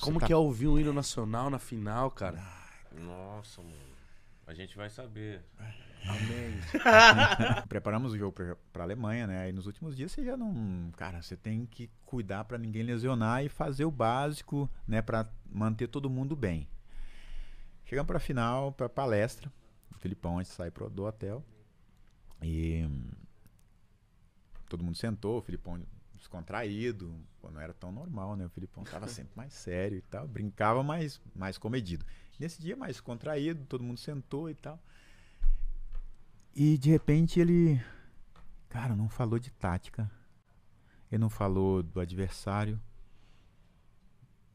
Como tá- que é ouvir um hino nacional na final, cara? Nossa, mano. A gente vai saber. Amém. Preparamos o jogo pra, pra Alemanha, né? E nos últimos dias você já não. Cara, você tem que cuidar pra ninguém lesionar e fazer o básico, né? Pra manter todo mundo bem. Chegamos pra final, pra palestra. O Filipão, a gente sai pro, do hotel. E. hum, Todo mundo sentou, o Filipão descontraído. Não era tão normal, né? O Filipão tava sempre mais sério e tal. Brincava, mas mais comedido. Nesse dia, mais contraído, todo mundo sentou e tal. E de repente ele. Cara, não falou de tática. Ele não falou do adversário.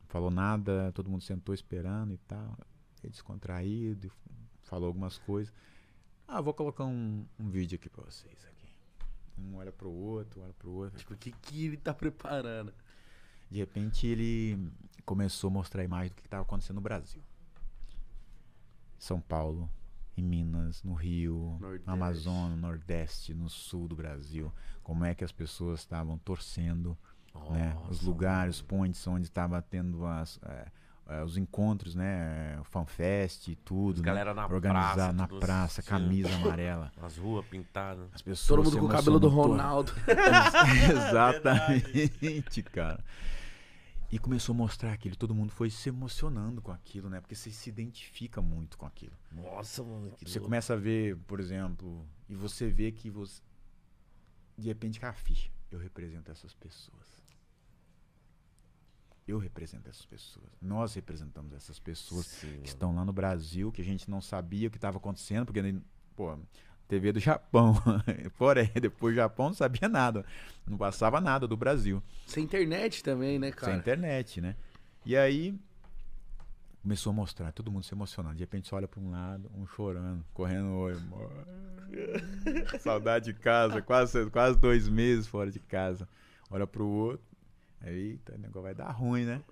Não falou nada, todo mundo sentou esperando e tal. Ele descontraído, falou algumas coisas. Ah, vou colocar um, um vídeo aqui pra vocês aqui. Um olha pro outro, olha pro outro. Tipo, o que, que ele tá preparando? De repente ele começou a mostrar a imagem do que estava acontecendo no Brasil. São Paulo, em Minas, no Rio, Nordeste. no Amazonas, no Nordeste, no sul do Brasil. Como é que as pessoas estavam torcendo, né? Os Nossa, lugares, pontes onde estava tendo as, é, os encontros, né? O FanFest e tudo. As né? galera na Organizar praça, na praça, assim. camisa amarela. As ruas pintadas. As pessoas Todo mundo com o cabelo do Ronaldo. Exatamente, cara. E começou a mostrar aquilo, todo mundo foi se emocionando com aquilo, né? Porque você se identifica muito com aquilo. Nossa, mano, que Você louco. começa a ver, por exemplo, e você vê que você. De repente cai a ficha. Eu represento essas pessoas. Eu represento essas pessoas. Nós representamos essas pessoas Sim, que estão lá no Brasil, que a gente não sabia o que estava acontecendo, porque, nem- pô, TV do Japão. Porém, depois do Japão não sabia nada. Não passava nada do Brasil. Sem internet também, né, Sem cara? internet, né? E aí começou a mostrar, todo mundo se emocionando. De repente você olha para um lado, um chorando, correndo o. "Mãe, Saudade de casa, quase, quase dois meses fora de casa. Olha pro outro. Eita, o negócio vai dar ruim, né?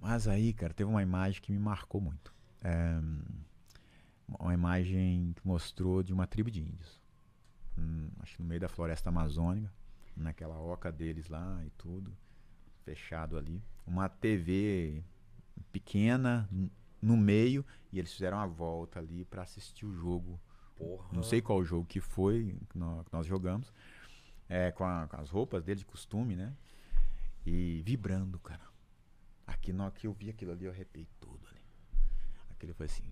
Mas aí, cara, teve uma imagem que me marcou muito. É, uma imagem que mostrou de uma tribo de índios. Hum, acho que no meio da floresta amazônica, naquela oca deles lá e tudo, fechado ali. Uma TV pequena no meio e eles fizeram a volta ali para assistir o jogo. Porra. Não sei qual jogo que foi que nó- que nós, jogamos. É, com, a- com as roupas dele de costume, né? E vibrando, cara. Aqui, na hora que eu vi aquilo ali, eu arrepiei tudo ali. Aquilo foi assim.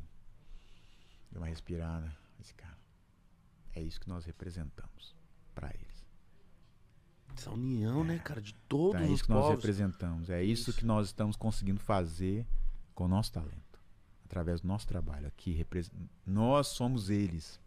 Deu uma respirada. Esse cara. É isso que nós representamos para eles. Essa união, né, cara, de todos Então, é os isso que nós povos. representamos. É isso, Isso. que nós estamos conseguindo fazer com o nosso talento. Através do nosso trabalho aqui. Nós somos eles.